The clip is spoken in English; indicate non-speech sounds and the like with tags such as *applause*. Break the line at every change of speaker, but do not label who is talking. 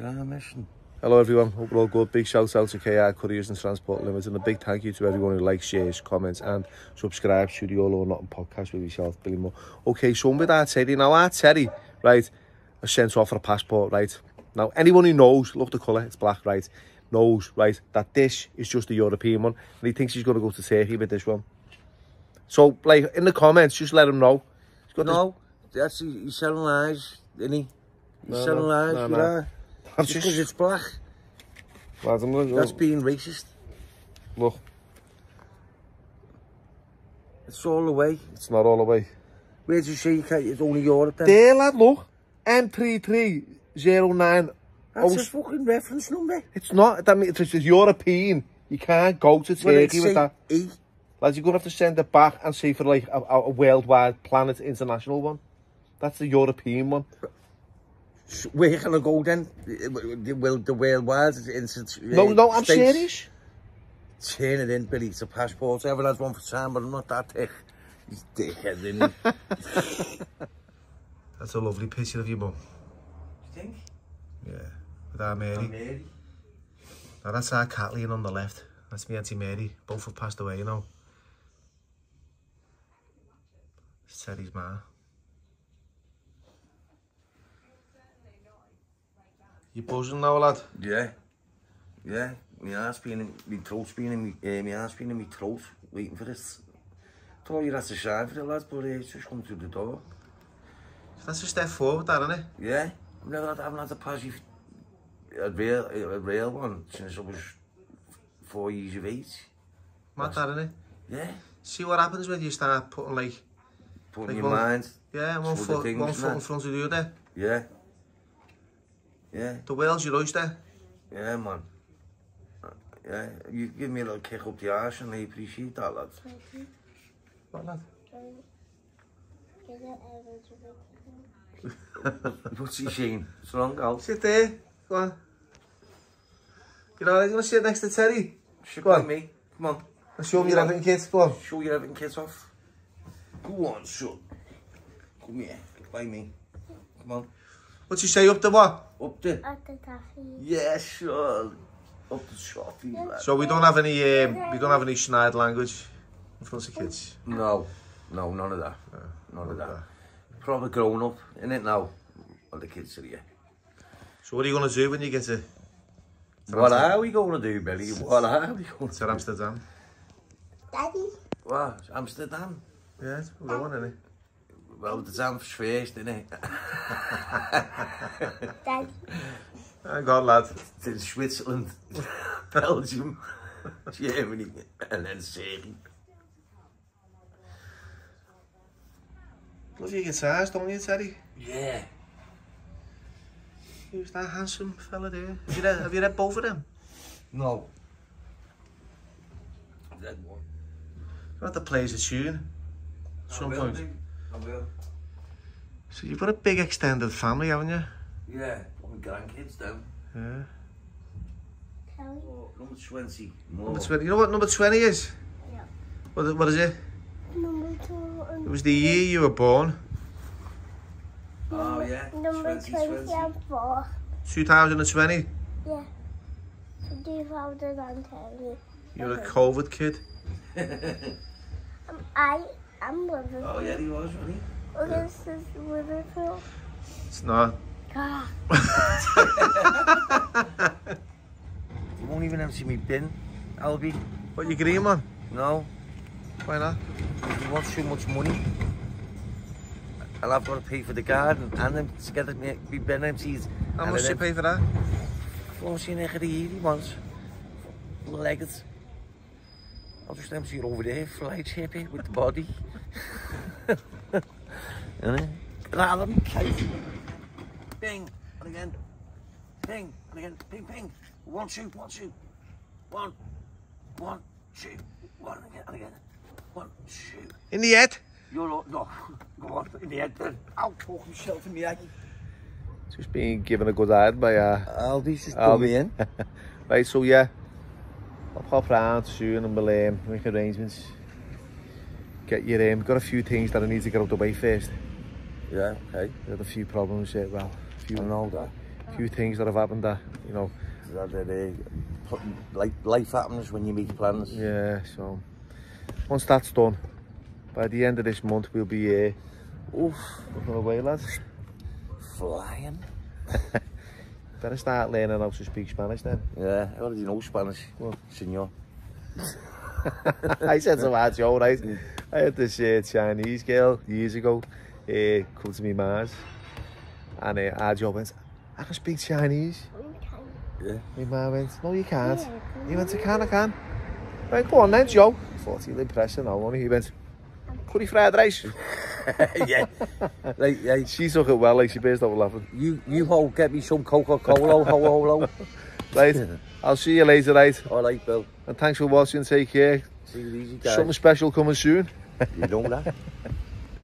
On a mission.
Hello everyone, hope we're all good. Big shout out to KR Couriers and Transport Limited and a big thank you to everyone who likes, shares, comments and subscribes to the All or Nothing podcast with yourself, Billy Moore. Okay, so with our Terry, now our Terry, right, was sent off for a passport, right? Now anyone who knows, look at the colour, it's black, right, knows, right, that this is just a European one and he thinks he's going to go to Turkey with this one. So, like, in the comments, just let him know. He's got
No, that's he's selling lies, isn't he? He's
No,
selling
no,
lies.
no, no.
Just because it's black,
Lads, I'm gonna-
that's being racist.
Look,
It's all the way.
it's not all the way.
Where do you say you can't, it's only Europe then?
There, lad, look. M3309.
That's
Oh,
his fucking reference number.
It's not. That means it's European. You can't go to Turkey
it's
with that.
E.
Lads, you're going to have to send it back and see for like a, a worldwide planet international one. That's the European one.
S- Where can I go then? The, well, the worldwide. It's, it's,
No, no, I'm
States.
serious.
Turn it in, Billy. It's a passport. Everyone has one for time, but I'm not that thick. He's dickhead, isn't he? *laughs*
That's a lovely picture of your mum.
you think?
Yeah. With our Mary.
Mary.
Now that's our Kathleen on the left. That's me and Auntie Mary. Both have passed away, you know. It's Terry's ma. You buzzing now, lad?
Yeah. Yeah. My ass being in, my throat's been in, my, uh, my ass being in my throat, waiting for this. Thought you'd have to shine for it, lads, but uh, it's just come through the door.
That's a step forward, that, isn't it?
Yeah. I've never had, I haven't had a posy, a real, a real one since I was four years of age.
Mad, that, isn't it?
Yeah.
See what happens when you start putting like,
Putting
Like
your
one-
mind.
yeah, one foot, one foot in front of the other.
Yeah. Yeah.
The world's your oyster.
Yeah, man. Yeah, you give me a little kick up the arse and I appreciate that, lads.
What, lad?
What's he saying? It's wrong, Al.
Sit there. Go on. You know, I'm going to sit next to Terry.
Should
Go on.
me. Come on.
And show me your everything kids. Go on.
Show your everything kids off. Go on, son. Come here. By me. Come on.
What's you say up the what?
Up the...
At the coffee.
Yes, son. Up the lad.
So we don't have any, um, we don't have any Schneid language in front of kids.
No. No, none of that. None of that. Probably grown up, innit now? All the kids are here.
So what are you going to do when you get to,
What are we going to do, Billy? What are we going to
to Amsterdam?
Daddy.
What? Amsterdam?
Yeah, we're going, innit?
Well, wel zelf geweest, nee. *laughs*
Ik
had laat. Het
is Zwitserland, Belgium, Germany en een serie.
Was je je aan, stond you zei
Yeah.
Hier is handsome fella there. Heb je dat, heb je boven hem?
No. That one.
You the to play as a tune? Some point.
I will.
So you've got a big extended family, haven't you?
Yeah, my grandkids down.
Yeah.
Tell.
Oh, number 20. More.
Number 20. You know what number 20 is?
Yeah.
What, what is it?
Number two.
It was the year you were born.
Oh, yeah.
Number
20,
20
20.
and 4.
2020.
Yeah. 2020.
You're a COVID kid. *laughs*
Um, I am Liverpool.
Oh, yeah, he was, wasn't he?
Oh, this is Liverpool.
It's not.
God.
You won't even empty me bin, Albie.
What, you green one?
No,
Why not?
he wants too much money. And I've got to pay for the garden and then to get me, bin empties.
How
And
much you pay for that?
Fourteen egg he wants. Legged. I'll just empty it over there, fly chippy with the body. Innit? Rather than kite. Bing, and again. Bing, and again. Ping, ping. One, shoot, one, shoot. One, one. One, and again, and again. One, shoot.
In the head?
You're all, no, *laughs* go on, in the head then. I'll talk myself in the egg.
Just being given a good ad by uh,
Aldi's just
Aldi.
in. *laughs*
Right, so yeah. I'll pop round soon and we'll um, make arrangements. Get your um, got a few things that I need to get out the way first.
Yeah, okay.
Got a few problems, uh, well, a few,
I know that.
few things that have happened that, you know,
That, uh, like life happens when you make plans.
yeah, so once that's done, by the end of this month we'll be here. Oof, looking away lads.
Flying. *laughs*
Better start learning how to speak Spanish then.
Yeah, I already know Spanish.
Well.
Senor. *laughs*
I said to my Joe, right? *laughs* I had this uh, Chinese girl years ago uh, come to me Mars, and uh, our Joe went, I can speak Chinese.
Yeah.
My ma went, no you can't. He went, I can, I can. I went, go on then Joe. I thought he'll impress her now, won't he? He went, curry fried rice. *laughs*
yeah. Like, yeah.
She took it well, like she burst out laughing.
You, you ho, get me some Coca-Cola, ho, ho, ho. *laughs*
Right, I'll see you later, right?
All right, Bill.
And thanks for watching, take care.
See you easy, guys.
Something special coming soon.
You know that. *laughs*